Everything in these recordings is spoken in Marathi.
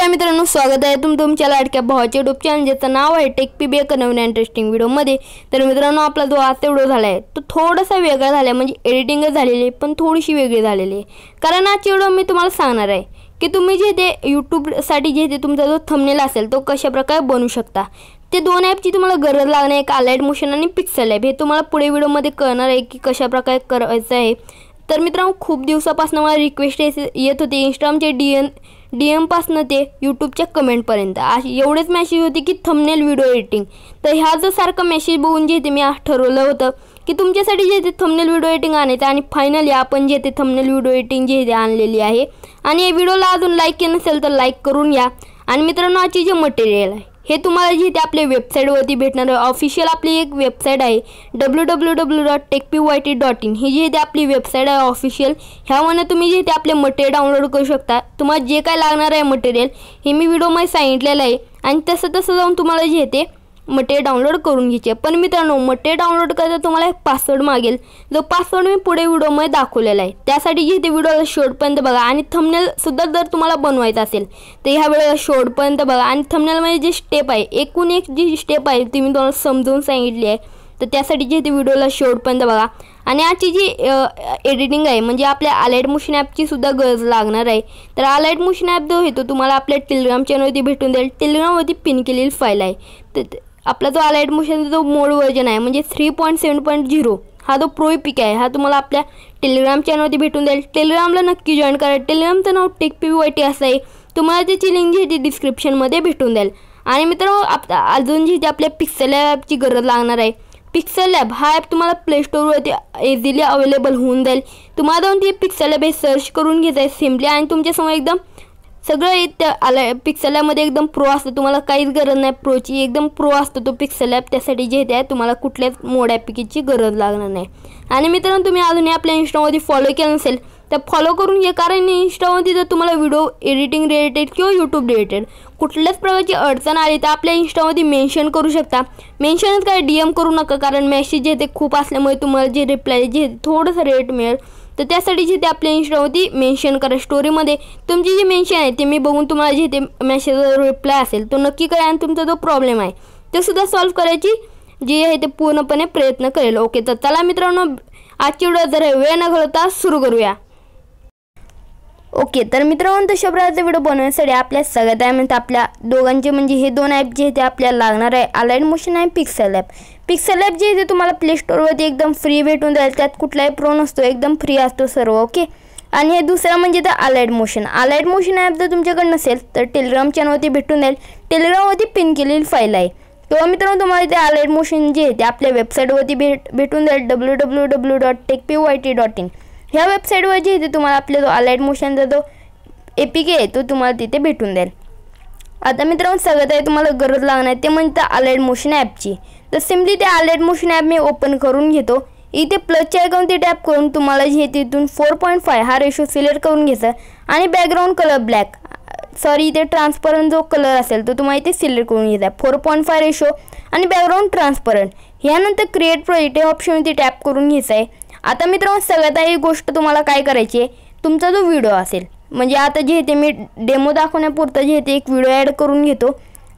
या मित्रांनो स्वागत आहे तुम तुमच्या लाडक्या भावाच्या युट्यूब चॅनल ज्याचं नाव आहे टेक पी बी एक नवीन इंटरेस्टिंग व्हिडिओमध्ये तर मित्रांनो आपला जो आजचा व्हिडिओ झाला आहे तो थोडासा वेगळा झाला आहे म्हणजे एडिटिंगच झालेली आहे पण थोडीशी वेगळी झालेली आहे. कारण आजची व्हिडिओ मी तुम्हाला सांगणार आहे की तुम्ही जे ते यूट्यूबसाठी जे ते तुमचा जो थंबनेल असेल तो कशाप्रकारे बनवू शकता. ते दोन ॲपची तुम्हाला गरज लागणार एक अलाईट मोशन आणि पिक्सल ॲप हे तुम्हाला पुढे व्हिडिओमध्ये कळणार आहे की कशाप्रकारे करायचं आहे. तर मित्रांनो खूप दिवसापासून मला रिक्वेस्ट येत होती इंस्टाग्रामचे डी एन डी एमपासनं ते यूट्यूबच्या कमेंटपर्यंत अशी एवढेच मॅसेज होती की थंबनेल व्हिडिओ एडिटिंग तर ह्या जर सारखं मेसेज बघून जे ते मी ठरवलं होतं की तुमच्यासाठी जे ते थंबनेल व्हिडिओ एडिटिंग आणायचं आणि फायनली आपण जे ते थंबनेल व्हिडिओ एडिटिंग जे ते आणलेली आहे. आणि या व्हिडिओला अजून लाईक केलं नसेल तर लाईक करून घ्या. आणि मित्रांनो आजची जे मटेरियल आहे हे तुम्हाला जे ते आपल्या वेबसाईटवरती भेटणार आहे ऑफिशियल आपली एक वेबसाईट आहे W W W dot tech P Y T dot in ही जी ते आपली वेबसाईट आहे ऑफिशियल ह्यामध्ये तुम्ही जे ते आपले मटेरियल डाउनलोड करू शकता. तुम्हाला जे काय लागणार आहे मटेरियल हे मी व्हिडिओमध्ये सांगितलेलं आहे. आणि तसं तसं जाऊन तुम्हाला जे ते मटेरियल डाउनलोड करून घ्यायचे. पण मित्रांनो मटेरियल डाउनलोड करता तुम्हाला एक पासवर्ड मागेल. जो पासवर्ड मी पुढे व्हिडिओमध्ये दाखवलेला आहे. त्यासाठी जे ते व्हिडिओला शेवटपर्यंत बघा आणि थंबनेलसुद्धा जर तुम्हाला बनवायचं असेल तर ह्या वेळेला शेवटपर्यंत बघा. आणि थंबनेलमध्ये जी स्टेप आहे एकूण एक जी स्टेप आहे ती मी तुम्हाला समजून सांगितली आहे. तर त्यासाठी जे ते व्हिडिओला शेवटपर्यंत बघा. आणि आजची जी एडिटिंग आहे म्हणजे आपल्या अलाईट मोशन ॲपची सुद्धा गरज लागणार आहे. तर अलाईट मोशन ॲप जो आहे तो तुम्हाला आपल्या टेलिग्राम चॅनलवरती भेटून जाईल. टेलिग्रामवरती पिन केलेली फाईल आहे. तर आपला जो आला ॲडमिशनचा जो मोड व्हर्जन आहे म्हणजे three point seven point zero हा जो प्रो पिक आहे हा तुम्हाला आपल्या टेलिग्राम चॅनलवरती भेटून जाईल. टेलिग्रामला नक्की जॉईन करा. टेलिग्रामचं नाव टेक पी वाय टी असं आहे. तुम्हाला त्याची लिंक जी ती डिस्क्रिप्शनमध्ये भेटून जाईल. आणि मित्रांनो आप अजून जी आपल्या पिक्सल ॲपची गरज लागणार आहे. पिक्सल लॅब हा ॲप तुम्हाला प्ले स्टोरवरती इझिली अवेलेबल होऊन जाईल. तुम्हाला जाऊन ती पिक्सल लॅब हे सर्च करून घ्यायचं आहे सिम्पली आणि तुमच्यासमोर एकदम सगळं त्या आलं पिक्सल लॅबमध्ये एकदम प्रो असतं. तुम्हाला काहीच गरज नाही. प्रोची एकदम प्रो असतो तो पिक्सल लॅब त्यासाठी जे आहे तुम्हाला कुठल्याच मोड ॲपिकेची गरज लागणार नाही. आणि मित्रांनो तुम्ही अजूनही आपल्या इंस्टामध्ये फॉलो केलं नसेल तर फॉलो करून घ्या. कारण इंस्टामध्ये जर तुम्हाला व्हिडिओ एडिटिंग रिलेटेड किंवा यूट्यूब रिलेटेड कुठल्याच प्रकारची अडचण आली तर आपल्या इंस्टामध्ये मेन्शन करू शकता. मेन्शनच काय? डी एम करू नका. कारण मेसेज जे ते खूप असल्यामुळे तुम्हाला जे रिप्लाय जे थोडंसं रेट मिळेल तर त्यासाठी जे ते आपल्या इंस्टावरती मेन्शन करा स्टोरीमध्ये तुमची जी मेन्शन आहे ते मी बघून तुम्हाला जे ते मेसेज रिप्लाय असेल तो नक्की करा आणि तुमचा जो प्रॉब्लेम आहे ते सुद्धा सॉल्व्ह करायची जी आहे ते पूर्णपणे प्रयत्न करेल. ओके तर चला मित्रांनो आजची व्हिडिओ जर वेळ न घालवता सुरू करूया. ओके तर मित्रांनो तशा प्रकारचा व्हिडिओ बनवण्यासाठी आपल्या सगळ्यात आहे म्हणजे आपल्या दोघांचे म्हणजे हे दोन ॲप जे आहे ते आपल्याला लागणार आहे अलाईड मोशन आहे पिक्सल ॲप पिक्सल ॲप जे आहे ते तुम्हाला प्ले स्टोरवरती एकदम फ्री भेटून जाईल. त्यात कुठलाही प्रो नसतो एकदम फ्री असतो सर्व ओके? आणि हे दुसरं म्हणजे तर Alight Motion Alight Motion app जर तुमच्याकडे नसेल तर टेलिग्राम चॅनलवरती भेटून जाईल. टेलिग्रामवरती पिन केलेली फाईल आहे. किंवा मित्रांनो तुम्हाला ते अलाईड मोशन जे आहे ते आपल्या वेबसाईटवरती भेट भेटून जाईल. W W W dot tech P Y T dot in ह्या वेबसाईटवर जे इथे तुम्हाला आपल्या जो अलाईट मोशनचा जो ए पी के आहे तो तुम्हाला तिथे भेटून जाईल. आता मित्रांनो सगळ्यात आहे तुम्हाला गरज लागणार ते म्हणजे अलाईड मोशन ॲपची तर सिम्पली ते अलाईड मोशन ॲप मी ओपन करून घेतो. इथे प्लसच्या आयकॉन ते टॅप करून तुम्हाला जे तिथून फोर पॉईंट फाय हा रेशो सिलेक्ट करून घ्यायचा. आणि बॅकग्राऊंड कलर ब्लॅक सॉरी इथे ट्रान्सपरंट जो कलर असेल तो तुम्हाला इथे सिलेक्ट करून घ्यायचा फोर पॉईंट फाय रेशो आणि बॅकग्राऊंड ट्रान्सपरंट ह्यानंतर क्रिएट प्रोजेक्ट हे ऑप्शन इथे टॅप करून घ्यायचं आहे. आता मित्रांनो सगळ्यात ही गोष्ट तुम्हाला काय करायची आहे? तुमचा जो व्हिडिओ असेल म्हणजे आता जे ते मी डेमो दाखवण्यापुरता जे ते एक व्हिडिओ ॲड करून घेतो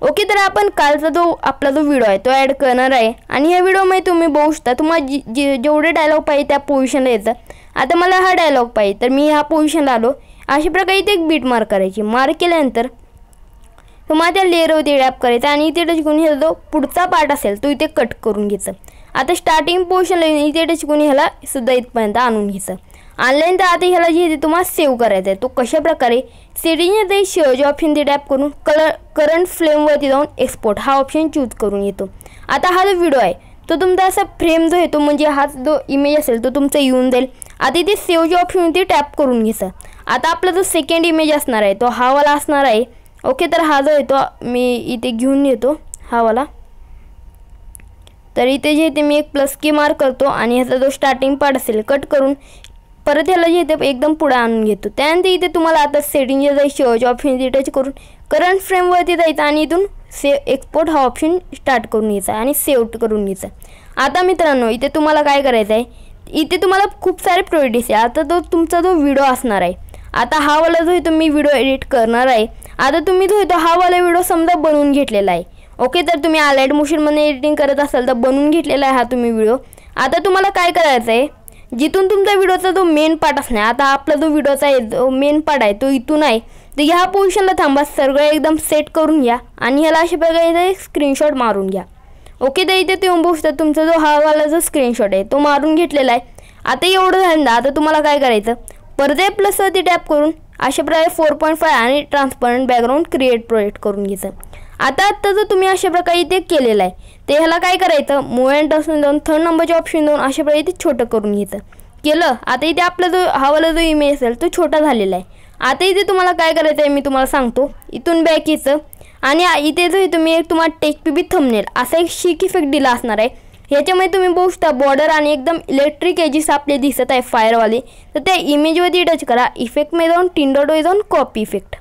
ओके तर आपण कालचा जो आपला जो व्हिडिओ आहे तो ॲड करणार आहे. आणि ह्या व्हिडिओमध्ये तुम्ही बघू शकता तुम्हाला जी जे जेवढे डायलॉग पाहिजे त्या पोझिशनला येतं. आता मला हा डायलॉग पाहिजे तर मी ह्या पोझिशनला आलो. अशा प्रकारे इथे एक बीट मार्क करायची. मार्क केल्यानंतर तुम्हाला त्या लेअरवरती डॅप करायचं आणि इथे टच करून ह्याचा जो पुढचा पार्ट असेल तो इथे कट करून घ्यायचा. आता स्टार्टिंग पोर्शनला इथे टच करून ह्याला सुद्धा इथपर्यंत आणून घ्यायचं. आणल्यानंतर आता ह्याला जे तुम्हाला सेव्ह करायचा आहे. तो कशाप्रकारे प्रकारे? सेटिंग ते शेअरचे ऑप्शन ते टॅप करून कलर करंट फ्लेमवरती जाऊन एक्सपोर्ट हा ऑप्शन चूज करून येतो. आता हा जो व्हिडिओ आहे तो तुमचा असा फ्रेम जो येतो म्हणजे हा जो इमेज असेल तो तुमचा येऊन जाईल. आता इथे सेव्हचे ऑप्शन ते टॅप करून घ्यायचं. आता आपला जो सेकंड इमेज असणार आहे तो हावाला असणार आहे. ओके तर हा जो येतो मी इथे घेऊन येतो. हावाला तर इथे जे येते मी एक प्लस की मार्क करतो आणि ह्याचा जो स्टार्टिंग पार्ट असेल कट करून परत ह्याला जे येते एकदम पुढे आणून घेतो. त्यानंतर इथे तुम्हाला आता सेटिंग जे जायची ऑप्शन इथे टच करून करंट फ्रेमवरती जायचं आणि इथून से एक्सपोर्ट हा ऑप्शन स्टार्ट करून घ्यायचा आणि सेव्ह करून घ्यायचा. आता मित्रांनो इथे तुम्हाला काय करायचं आहे? इथे तुम्हाला खूप सारे प्रोडिस आहे. आता तो तुमचा जो व्हिडिओ असणार आहे आता हा वाला जो आहे तो मी व्हिडिओ एडिट करणार आहे. आता तुम्ही जो तो हा वाला व्हिडिओ समजा बनवून घेतलेला आहे. ओके तर तुम्ही आलाईट मोशनमध्ये एडिटिंग करत असाल तर बनवून घेतलेला आहे हा तुम्ही व्हिडिओ. आता तुम्हाला काय करायचं आहे जिथून तुमचा व्हिडिओचा जो मेन पार्ट असणार आता आपला जो व्हिडिओचा आहे जो मेन पार्ट आहे तो इथून आहे तर ह्या पोझिशनला थांबा सगळं एकदम सेट करून घ्या आणि ह्याला अशा प्रकारे एक स्क्रीनशॉट मारून घ्या. ओके तर इथे तुम्ही बघू शकता तुमचा जो हा वाला जो स्क्रीनशॉट आहे तो मारून घेतलेला आहे. आता एवढं झालं आता तुम्हाला काय करायचं परत प्लसवरती टॅप करून अशा प्रकारे फोर पॉईंट फाय आणि ट्रान्सपरंट बॅकग्राऊंड क्रिएट प्रोजेक्ट करून घ्यायचं. आता आत्ता जर तुम्ही अशा प्रकारे इथे केलेलं आहे ते ह्याला काय करायचं? मुवमेंट असून जाऊन थर्ड नंबरचे ऑप्शन देऊन अशा प्रकारे इथे छोटं करून घ्यायचं. केलं? आता इथे आपला जो हवाला जो इमेज असेल तो छोटा झालेला आहे. आता इथे तुम्हाला काय करायचं आहे मी तुम्हाला सांगतो. इथून बॅक यायचं आणि इथे जो तुम्ही एक तुम्हाला टेक पी बी थमनेल असा एक शिक इफेक्ट दिला असणार आहे. ह्याच्यामध्ये तुम्ही बघू शकता बॉर्डर आणि एकदम इलेक्ट्रिक एजेस आपले दिसत आहे फायरवाले तर त्या इमेजवरती टच करा. इफेक्टमध्ये जाऊन टिन जाऊन कॉपी इफेक्ट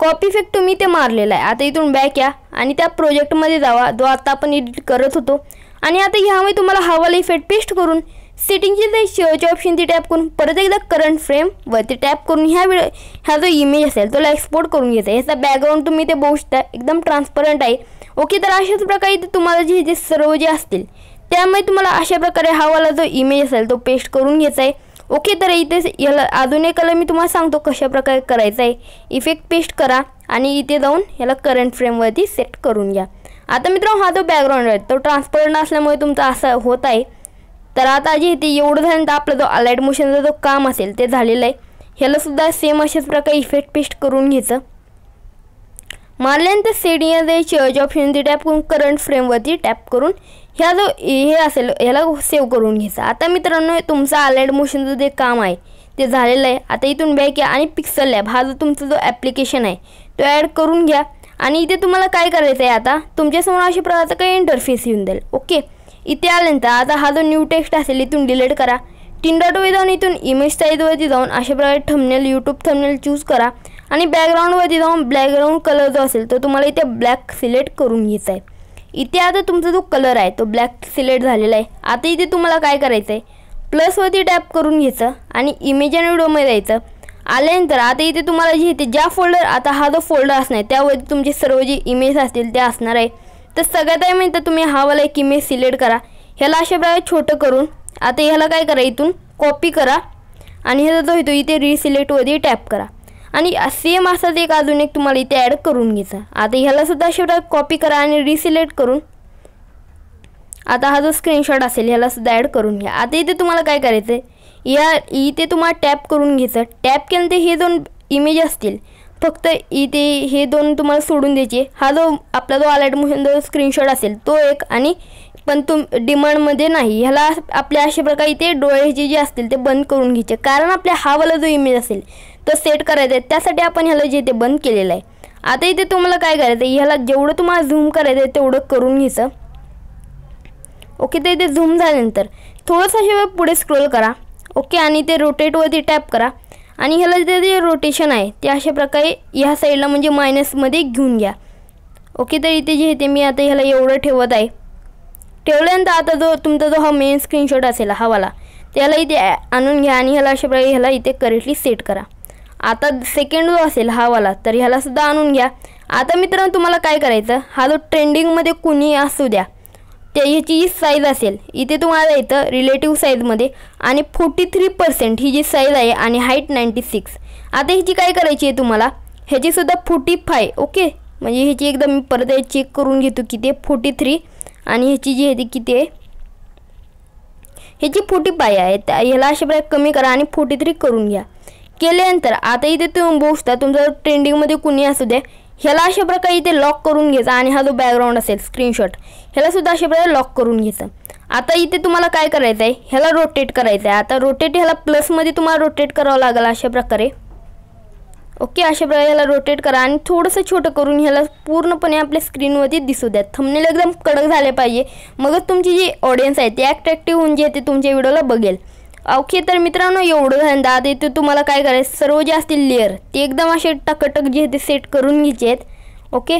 कॉपी इफेक्ट तुम्ही ते मारलेलं आहे. आता इथून बॅक या. आणि त्या प्रोजेक्टमध्ये जावा. जो आता आपण एडिट करत होतो. आणि आता ह्यामुळे तुम्हाला हवाला इफेक्ट पेस्ट करून सेटिंगची ते शेवटच्या ऑप्शन ती टॅप करून परत एकदा करंट फ्रेम वरती टॅप करून ह्या वेळ ह्या जो इमेज असेल तो एक्सपोर्ट करून घ्यायचा ह्याचा बॅकग्राऊंड तुम्ही ते बघू शकता. एकदम ट्रान्सपरंट आहे. ओके तर अशाच प्रकारे तुम्हाला जे जे सर्व जे असतील त्यामुळे तुम्हाला अशा प्रकारे हवाला जो इमेज असेल तो पेस्ट करून घ्यायचा आहे. ओके तर इथे याला अजून एक मी तुम्हाला सांगतो कशा प्रकारे करायचं आहे. इफेक्ट पेस्ट करा आणि इथे जाऊन याला करंट फ्रेमवरती सेट करून घ्या. आता मित्रांनो हा जो बॅकग्राऊंड आहे तो ट्रान्सपरंट असल्यामुळे तुमचा असं होत आहे. तर आता जे ते एवढं झाल्यानंतर आपला जो अलाइट मोशनचा जो काम असेल ते झालेलं आहे. ह्यालासुद्धा सेम अशाच प्रकारे इफेक्ट पेस्ट करून घ्यायचं. मारल्यानंतर सेटिंग चर्च ऑप्शन टॅप करून करंट फ्रेमवरती टॅप करून ह्या जो हे असेल ह्याला सेव्ह करून घ्यायचा. आता मित्रांनो तुमचं आलाइड मोशनचं जे काम आहे ते झालेलं आहे. आता इथून बॅक या आणि पिक्सल लॅब हा जो तुमचा जो ॲप्लिकेशन आहे तो ॲड करून घ्या. आणि इथे तुम्हाला काय करायचं आहे आता तुमच्यासमोर अशा प्रकारचा काही इंटरफेस येऊन जाईल. ओके इथे आल्यानंतर आता हा जो न्यू टेक्स्ट असेल इथून डिलीट करा. टिन डॉटवर जाऊन इथून इमेज साईजवरती जाऊन अशा प्रकारे थंबनेल यूट्यूब थंबनेल चूज करा. आणि बॅकग्राऊंडवरती जाऊन बॅकग्राऊंड कलर जो असेल तो तुम्हाला इथे ब्लॅक सिलेक्ट करून घ्यायचा आहे. इथे आता तुमचा जो कलर आहे तो ब्लॅक सिलेक्ट झालेला आहे. आता इथे तुम्हाला काय करायचं आहे प्लसवरती टॅप करून घ्यायचं आणि इमेज आणि व्हिडिओमध्ये जायचं आल्यानंतर आता इथे तुम्हाला जे इथे ज्या फोल्डर आता हा जो फोल्डर असणार आहे त्यावरती तुमचे सर्व जे इमेज असतील ते असणार आहे. तर सगळ्यात आहे तर तुम्ही हा वाला एक इमेज सिलेक्ट करा. ह्याला अशा प्रकारे छोटं करून आता ह्याला काय करा इथून कॉपी करा. आणि ह्याचा जो येतो इथे रिसिलेक्टवरती टॅप करा. आणि सेम असाच एक अजून एक तुम्हाला इथे ॲड करून घ्यायचा. आता ह्यालासुद्धा शेवटा कॉपी करा आणि रिसिलेक्ट करून. आता हा जो स्क्रीनशॉट असेल ह्यालासुद्धा ॲड करून घ्या. आता इथे तुम्हाला काय करायचं आहे या इथे तुम्हाला टॅप करून घ्यायचं. टॅप केलं ते हे दोन इमेज असतील. फक्त इथे हे दोन तुम्हाला सोडून द्यायचे. हा जो आपला जो अलर्ट मोशन जो स्क्रीनशॉट असेल तो एक आणि पण तुम डिमांडमध्ये नाही. ह्याला आपल्या अशा प्रकारे इथे डोळ्याचे जे असतील ते बंद करून घ्यायचे. कारण आपल्या हावाला जो इमेज असेल तो सेट करायचा आहे त्यासाठी आपण ह्याला जे ते बंद केलेलं आहे. आता इथे तुम्हाला काय करायचं आहे ह्याला जेवढं तुम्हाला झूम करायचं आहे तेवढं करून घ्यायचं. ओके तर इथे झूम झाल्यानंतर थोडंसं अशा पुढे स्क्रोल करा. ओके आणि ते रोटेटवरती टॅप करा. आणि ह्याला जे जे रोटेशन आहे ते अशा प्रकारे ह्या साईडला म्हणजे मायनसमध्ये घेऊन घ्या. ओके तर इथे जे ते मी आता ह्याला एवढं ठेवत आहे. ठेवल्यानंतर आता जो तुमचा जो हा मेन स्क्रीनशॉट असेल हवाला त्याला इथे आणून घ्या आणि ह्याला अशा प्रकारे ह्याला इथे करेक्टली सेट करा. आता सेकंड जो असेल हावाला तर ह्यालासुद्धा आणून घ्या. आता मित्रांनो तुम्हाला काय करायचं? हा जो ट्रेंडिंगमध्ये कुणी असू द्या त्या ह्याची जी साईज असेल इथे तुम्हाला येतं रिलेटिव्ह साईजमध्ये आणि फोर्टी थ्री पर्सेंट ही जी साईज आहे आणि हाईट नाईंटी सिक्स आता ह्याची काय करायची आहे तुम्हाला? ह्याचीसुद्धा फोर्टी फाय ओके म्हणजे ह्याची एकदा मी परत चेक करून घेतो किती आहे? फोर्टी थ्री आणि ह्याची जी आहे ती किती आहे? ह्याची फोर्टी फाय आहे. ह्याला अशा प्रकारे कमी करा आणि फोर्टी थ्री करून घ्या. केल्यानंतर आता इथे तुम्ही बघू शकता तुमचं ट्रेंडिंगमध्ये कुणी असू द्या ह्याला अशा प्रकारे इथे लॉक करून घ्यायचा आणि हा जो बॅकग्राऊंड असेल स्क्रीनशॉट ह्यालासुद्धा अशा प्रकारे लॉक करून घ्यायचं. आता इथे तुम्हाला काय करायचं आहे ह्याला रोटेट करायचं आहे आता रोटेट ह्याला प्लसमध्ये तुम्हाला रोटेट करावं लागेल अशा प्रकारे. ओके अशा प्रकारे ह्याला रोटेट करा आणि थोडंसं छोटं करून ह्याला पूर्णपणे आपल्या स्क्रीनवरती दिसू द्या. थंबनेल एकदम कडक झाले पाहिजे. मगच तुमची जी ऑडियन्स आहे ती ॲट्रॅक्टिव्ह होऊन जे ते तुमच्या व्हिडिओला बघेल. ओके तर मित्रांनो एवढं झालं. आता इथे तुम्हाला काय करायचं? सर्व जे असतील लेअर ते एकदम असे टकटक जे ते सेट करून घ्यायचे आहेत. ओके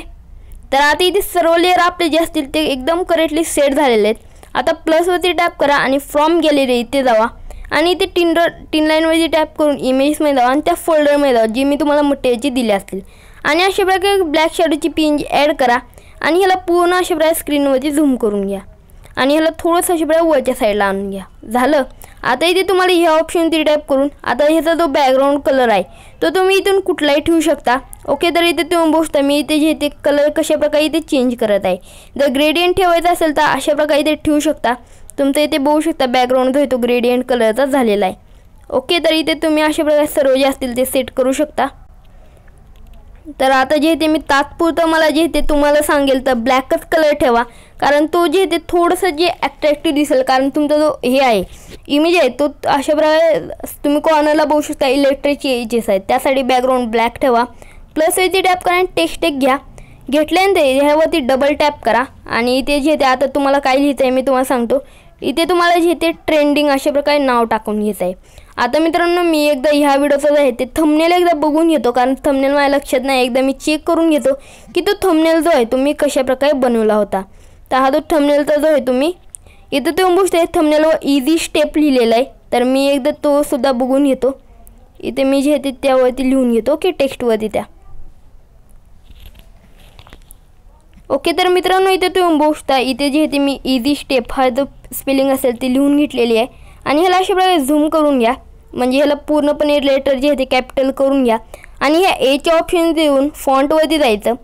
तर आता इथे सर्व लेअर आपले जे असतील ते एकदम करेक्टली सेट झालेले आहेत. आता प्लसवरती टॅप करा आणि फ्रॉम गॅलरी इथे जावा. आणि इथे टिन टिन लाईनवरती टॅप करून इमेजेसमध्ये जावा आणि त्या फोल्डरमध्ये जावा जी मी तुम्हाला मटेरियलची दिली असतील. आणि अशा प्रकारे ब्लॅक शॅडोची पिंज ॲड करा आणि ह्याला पूर्ण अशा प्रकारे स्क्रीनवरती झूम करून घ्या. आणि ह्याला थोडंसं अशा प्रकारे वरच्या साईडला आणून घ्या. झालं? आता इथे तुम्हाला ह्या ऑप्शन ती टाईप करून आता ह्याचा जो बॅकग्राऊंड कलर आहे तो तुम्ही इथून कुठलाही ठेवू शकता. ओके तर इथे तुम्ही बघता मी इथे जे ते कलर कशा प्रकारे इथे चेंज करत आहे. जर ग्रेडियंट ठेवायचा असेल तर अशा प्रकारे इथे ठेवू शकता. तुमचं इथे बघू शकता बॅकग्राऊंड जो आहे तो ग्रेडियंट कलरचा झालेला आहे. ओके तर इथे तुम्ही अशा प्रकारे सर्व जे असतील ते सेट करू शकता. तर आता जे ते मी तात्पुरतं मला जे ते तुम्हाला सांगेल तर ब्लॅकच कलर ठेवा. कारण तो जे ते थोडंसं जे ॲट्रॅक्टिव्ह दिसेल कारण तुमचा जो हे आहे इमेज आहे तो अशा प्रकारे तुम्ही कॉर्नरला बघू शकता इलेक्ट्रिकची एजेस आहेत. त्यासाठी बॅकग्राऊंड ब्लॅक ठेवा. प्लस इथे टॅप करा आणि टेक्स्ट एक घ्या. घेतल्यानंतर ह्यावरती डबल टॅप करा. आणि इथे जे ते आता तुम्हाला काय लिहितं आहे मी तुम्हाला सांगतो. इथे तुम्हाला जे ते ट्रेंडिंग अशा प्रकारे नाव टाकून घ्यायचं आहे आता मित्रांनो मी एकदा ह्या व्हिडिओचं आहे ते थमनेल एकदा बघून घेतो. कारण थमनेल माझ्या लक्षात नाही. एकदा मी चेक करून घेतो की तो थमनेल जो आहे तो कशा प्रकारे बनवला होता. तर हा जो थमनेलचा जो आहे तुम्ही इथं तुम्ही आहे थमनेलवर इझी स्टेप लिहिलेला आहे. तर मी एकदा तो सुद्धा बघून घेतो. इथे मी जे ते त्यावरती लिहून घेतो. ओके टेक्स्टवरती त्या. ओके तर मित्रांनो इथे तुम्ही बघता इथे जे ते मी इझी स्टेप हा जो स्पेलिंग असेल ती लिहून घेतलेली आहे. आणि ह्याला अशा प्रकारे झूम करून घ्या. म्हणजे ह्याला पूर्णपणे लेटर जे आहे ते कॅपिटल करून घ्या. आणि ह्या एचे ऑप्शन देऊन फॉन्टवरती जायचं.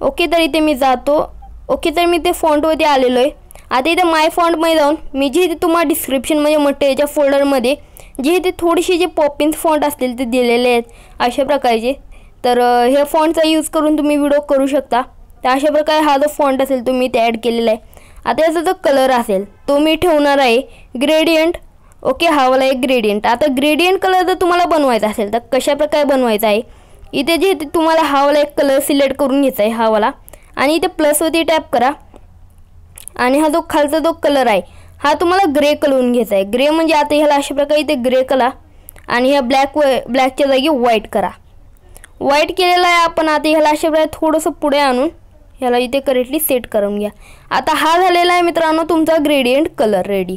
ओके तर इथे मी जातो. ओके तर मी ते फॉन्टवरती आलेलो आहे. आता इथे माय फॉन्टमध्ये जाऊन मी जे इथे तुम्हाला डिस्क्रिप्शनमध्ये म्हटलं याच्या फोल्डरमध्ये जे इथे थोडेसे जे पॉपिन्स फॉन्ट असतील ते दिलेले आहेत अशा प्रकारचे. तर हे फॉन्टचा यूज करून तुम्ही व्हिडिओ करू शकता. तर अशा प्रकारे हा जो फॉन्ट असेल तुम्ही ते ॲड केलेला आहे. आता याचा जो कलर असेल तो मी ठेवणार आहे ग्रेडियंट ओके हा वाला एक ग्रेडियंट आता ग्रेडियंट कलर जर तुम्हाला बनवायचा असेल तर कशाप्रकारे बनवायचा आहे? इथे जे तुम्हाला हा वाला एक कलर सिलेक्ट करून घ्यायचा आहे हा वाला. आणि इथे प्लसवरती टॅप करा. आणि हा जो खालचा जो कलर आहे हा तुम्हाला ग्रे कलरून घ्यायचा आहे. ग्रे म्हणजे आता ह्याला अशा प्रकारे इथे ग्रे करा आणि ह्या ब्लॅक व ब्लॅकच्या जागी व्हाईट करा. व्हाईट केलेला आहे आपण आता ह्याला अशा प्रकारे थोडंसं पुढे आणून ह्याला इथे करेक्टली सेट करून घ्या. आता हा झालेला आहे मित्रांनो तुमचा ग्रेडियंट कलर रेडी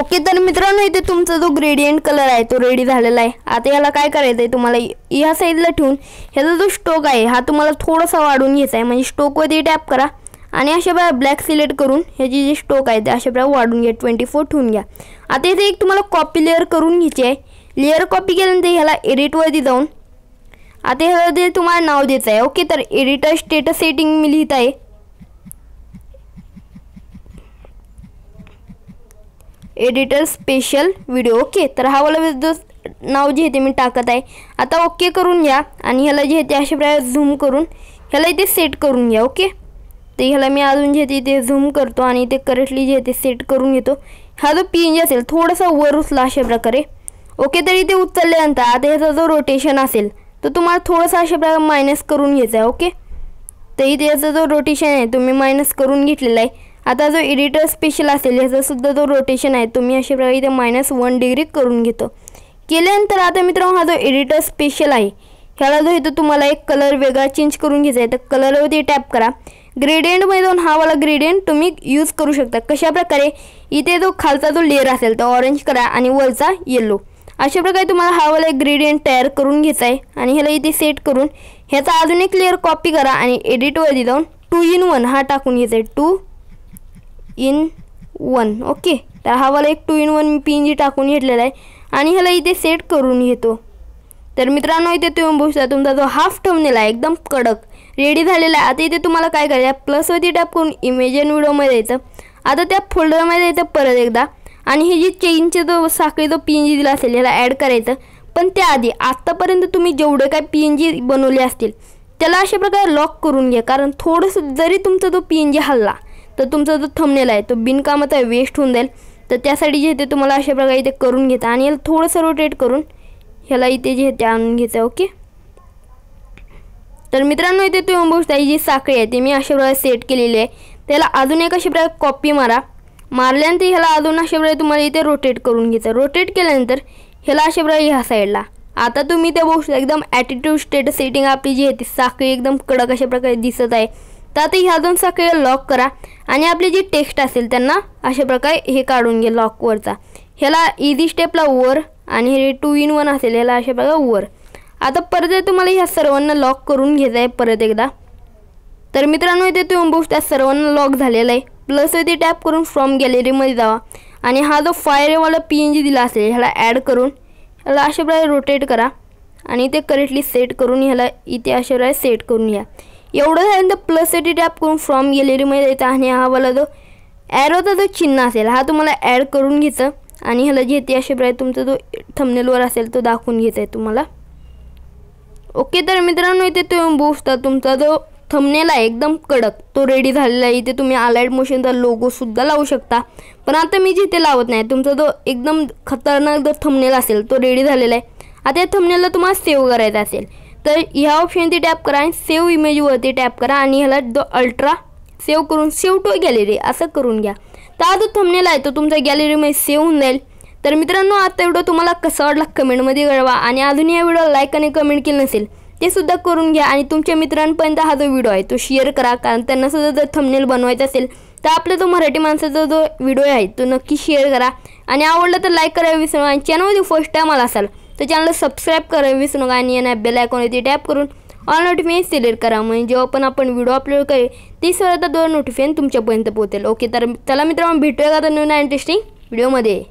ओके तर मित्रांनो इथे तुमचा जो ग्रेडियंट कलर आहे तो रेडी झालेला आहे. आता याला काय करायचं आहे तुम्हाला ह्या साईडला ठेवून ह्याचा जो स्टोक आहे हा तुम्हाला थोडासा वाढून घ्यायचा आहे. म्हणजे स्टोकवरती टॅप करा. आणि अशा प्रकारे ब्लॅक सिलेक्ट करून ह्याची जी स्टोक आहे ते अशा प्रकारे वाढून घ्या ट्वेंटी फोर ठेवून घ्या. आता इथे एक तुम्हाला कॉपी लेअर करून घ्यायची आहे. लेअर कॉपी केल्यानंतर ह्याला एडिटवरती जाऊन आता ह्याला ते तुम्हाला नाव द्यायचं आहे. ओके तर एडिटर स्टेटस सेटिंग मी लिहित आहे. एडिटर स्पेशल व्हिडिओ ओके तर हा वाला जो नाव जे आहे ते मी टाकत आहे. आता ओके करून घ्या आणि ह्याला जे आहे ते अशा प्रकारे झूम करून ह्याला इथे सेट करून घ्या. ओके तर ह्याला मी अजून जे ते इथे झूम करतो आणि ते करेक्टली जे ते सेट करून घेतो. हा जो पी असेल थोडासा वर उचला अशा प्रकारे. ओके तर इथे उचलल्यानंतर आता ह्याचा जो रोटेशन असेल तर तुम्हाला थोडंसं अशा प्रकारे मायनस करून घ्यायचा आहे ओके तर इथे याचा जो रोटेशन आहे तुम्ही मायनस करून घेतलेला आहे. आता जो एडिटर स्पेशल असेल ह्याचासुद्धा जो रोटेशन आहे तुम्ही अशा प्रकारे इथे मायनस वन डिग्री करून घेतो. केल्यानंतर आता मित्रांनो हा जो एडिटर स्पेशल आहे ह्याला जो इथं तुम्हाला एक कलर वेगळा चेंज करून घ्यायचा आहे तर कलरवरती टॅप करा. ग्रेडियंटमध्ये जाऊन हा वाला ग्रेडियंट तुम्ही यूज करू शकता. कशा प्रकारे? इथे जो खालचा जो लेअर असेल तो ऑरेंज करा आणि वरचा येलो अशा प्रकारे तुम्हाला हा वाला एक ग्रेडियंट तयार करून घ्यायचा आहे. आणि ह्याला इथे सेट करून ह्याचा अजून एक लेअर कॉपी करा आणि एडिटवरती जाऊन टू इन वन हा टाकून घ्यायचा आहे. टू इन वन ओके तर हा वाला एक two in one P G टाकून घेतलेला आहे. आणि ह्याला इथे सेट करून घेतो. तर मित्रांनो इथे तुम्ही बघू शकता तुमचा जो हाफ ठेवलेला आहे एकदम कडक. रेडी झालेला आहे. आता इथे तुम्हाला काय करायचं? आहे प्लसवरती टॅप करून इमेज अँड व्हिडिओमध्ये यायचं. आता त्या फोल्डरमध्ये यायचं परत एकदा. आणि हे जे चेनचे जो साखळी जो पी एन जी दिला असेल ह्याला ॲड करायचं. पण त्याआधी आत्तापर्यंत तुम्ही जेवढे काय पी एन जी बनवले असतील त्याला अशा प्रकारे लॉक करून घ्या. कारण थोडंसं जरी तुमचा जो पी एन जी हल्ला तर तुमचा जो थंबनेल आहे तो बिनकामाचा वेस्ट होऊन जाईल. तर त्यासाठी जे ते तुम्हाला अशा प्रकारे इथे करून घेता. आणि याला थोडंसं रोटेट करून ह्याला इथे जे ते आणून घ्यायचं ओके तर मित्रांनो इथे तुम्ही बघता ही जी साखळी आहे ती मी अशा प्रकारे सेट केलेली आहे. त्याला अजून एक अशा प्रकारे कॉपी मारा. मारल्यानंतर ह्याला अजून अशा प्रकारे तुम्हाला इथे रोटेट करून घ्यायचं रोटेट केल्यानंतर ह्याला अशा प्रकारे ह्या साईडला आता तुम्ही ते बघू शकता एकदम ॲटिट्यूड स्टेटस सेटिंग आपली जी आहे ती साखळी एकदम कडक अशा प्रकारे दिसत आहे. तर आता ह्या दोन साखळी लॉक करा. आणि आपली जी टेक्स्ट असेल त्यांना अशा प्रकारे हे काढून घ्या लॉकवरचा ह्याला इझी स्टेपला वर आणि हे टू इन वन असेल ह्याला अशा प्रकारे वर. आता परत तुम्हाला ह्या सर्वांना लॉक करून घ्यायचं आहे परत एकदा. तर मित्रांनो इथे तुम्ही बघू त्या सर्वांना लॉक झालेला आहे. प्लस इथे टॅप करून फ्रॉम गॅलरीमध्ये जावा. आणि हा जो फायरवाला पी एन जी दिला असेल ह्याला ॲड करून ह्याला अशा प्रकारे रोटेट करा. आणि ते करेक्टली सेट करून ह्याला इथे अशा प्रकारे सेट करून घ्या. एवढं झाल्यानंतर प्लस इथे टॅप करून फ्रॉम गॅलरीमध्ये येतं आणि हा वाला जो ॲरोचा जो चिन्ह असेल हा तुम्हाला ॲड करून घ्यायचं. आणि ह्याला जे ते अशा प्रकारे तुमचा जो थमनेलवर असेल तो दाखवून घ्यायचा आहे तुम्हाला. ओके तर मित्रांनो इथे तुम्ही बघू तुमचा जो थमनेल आहे एकदम कडक. तो रेडी झालेला आहे. इथे तुम्ही अलाइड मोशनचा लोगोसुद्धा लावू शकता. पण आता मी जिथे लावत नाही तुमचा जो एकदम खतरनाक जर थमनेल असेल तो रेडी झालेला आहे. आता या थमनेलला तुम्हाला सेव्ह करायचा असेल तर ह्या ऑप्शनवरती टॅप करा आणि सेव्ह इमेजवरती टॅप करा आणि ह्याला जो अल्ट्रा सेव्ह करून सेव्ह टू गॅलरी असं करून घ्या. तर हा जो थमनेल आहे तो तुमच्या गॅलरीमध्ये सेव्ह होऊन जाईल. तर मित्रांनो आता व्हिडिओ तुम्हाला कसा वाटला कमेंटमध्ये कळवा आणि अजून या व्हिडिओ लाईक आणि कमेंट केलं नसेल ते सुद्धा करून घ्या आणि तुमच्या मित्रांपर्यंत हा जो व्हिडिओ आहे तो शेअर करा. कारण त्यांना सुद्धा जर थंबनेल बनवायचा असेल तर आपला जो मराठी माणसाचा जो व्हिडिओ आहे तो नक्की शेअर करा. आणि आवडलं तर लाईक करायला विसरू नका आणि चॅनलमध्ये फर्स्ट टाईम आला असाल तर चॅनलला सबस्क्राईब करायला विसरू नका आणि यांना बेल आयकॉन टॅप करून ऑल नोटिफिकेशन सिलेक्ट करा. म्हणजे जेव्हा पण आपण व्हिडिओ अपलोड करेल ती सर्वात दोन नोटिफिकेशन तुमच्यापर्यंत पोहोचेल. ओके तर चला मित्रांनो भेटूया का तर नवीन इंटरेस्टिंग व्हिडिओमध्ये